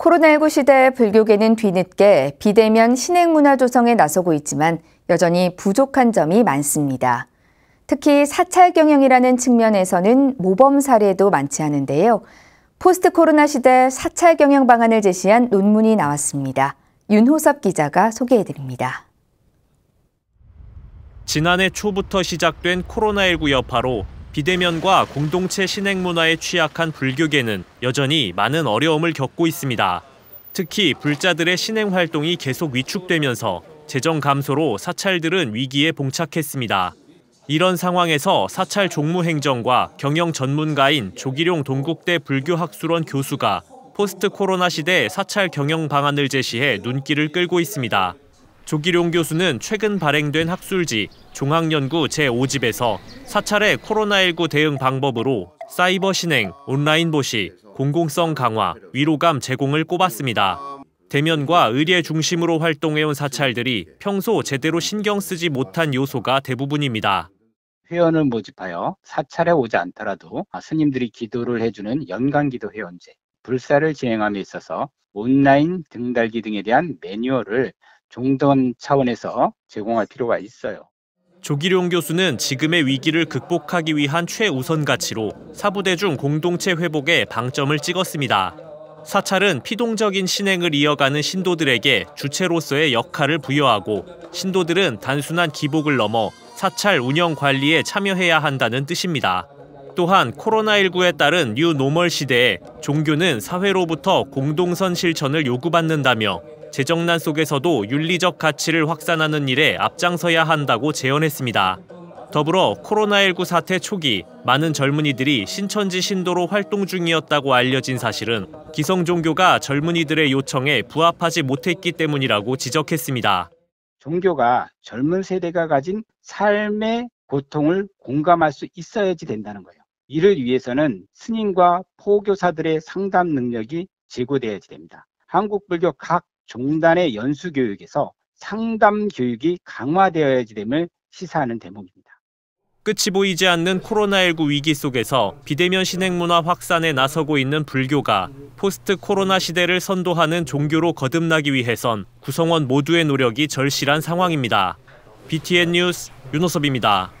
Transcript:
코로나19 시대 불교계는 뒤늦게 비대면 신행 문화 조성에 나서고 있지만 여전히 부족한 점이 많습니다. 특히 사찰 경영이라는 측면에서는 모범 사례도 많지 않은데요. 포스트 코로나 시대 사찰 경영 방안을 제시한 논문이 나왔습니다. 윤호섭 기자가 소개해드립니다. 지난해 초부터 시작된 코로나19 여파로 비대면과 공동체 신행 문화에 취약한 불교계는 여전히 많은 어려움을 겪고 있습니다. 특히 불자들의 신행 활동이 계속 위축되면서 재정 감소로 사찰들은 위기에 봉착했습니다. 이런 상황에서 사찰 종무 행정과 경영 전문가인 조기룡 동국대 불교학술원 교수가 포스트 코로나 시대 사찰 경영 방안을 제시해 눈길을 끌고 있습니다. 조기룡 교수는 최근 발행된 학술지 종합연구 제5집에서 사찰의 코로나19 대응 방법으로 사이버 신행, 온라인 보시, 공공성 강화, 위로감 제공을 꼽았습니다. 대면과 의례 중심으로 활동해온 사찰들이 평소 제대로 신경 쓰지 못한 요소가 대부분입니다. 회원을 모집하여 사찰에 오지 않더라도 스님들이 기도를 해주는 연간기도 회원제, 불사를 진행함에 있어서 온라인 등달기 등에 대한 매뉴얼을 종전 차원에서 제공할 필요가 있어요. 조기룡 교수는 지금의 위기를 극복하기 위한 최우선 가치로 사부대중 공동체 회복에 방점을 찍었습니다. 사찰은 피동적인 신행을 이어가는 신도들에게 주체로서의 역할을 부여하고 신도들은 단순한 기복을 넘어 사찰 운영 관리에 참여해야 한다는 뜻입니다. 또한 코로나19에 따른 new normal 시대에 종교는 사회로부터 공동선 실천을 요구받는다며 재정난 속에서도 윤리적 가치를 확산하는 일에 앞장서야 한다고 제언했습니다. 더불어 코로나19 사태 초기 많은 젊은이들이 신천지 신도로 활동 중이었다고 알려진 사실은 기성 종교가 젊은이들의 요청에 부합하지 못했기 때문이라고 지적했습니다. 종교가 젊은 세대가 가진 삶의 고통을 공감할 수 있어야지 된다는 거예요. 이를 위해서는 스님과 포교사들의 상담 능력이 제고되어야지 됩니다. 한국 불교 각 종단의 연수 교육에서 상담 교육이 강화되어야지 됨을 시사하는 대목입니다. 끝이 보이지 않는 코로나19 위기 속에서 비대면 신행 문화 확산에 나서고 있는 불교가 포스트 코로나 시대를 선도하는 종교로 거듭나기 위해선 구성원 모두의 노력이 절실한 상황입니다. BTN 뉴스 윤호섭입니다.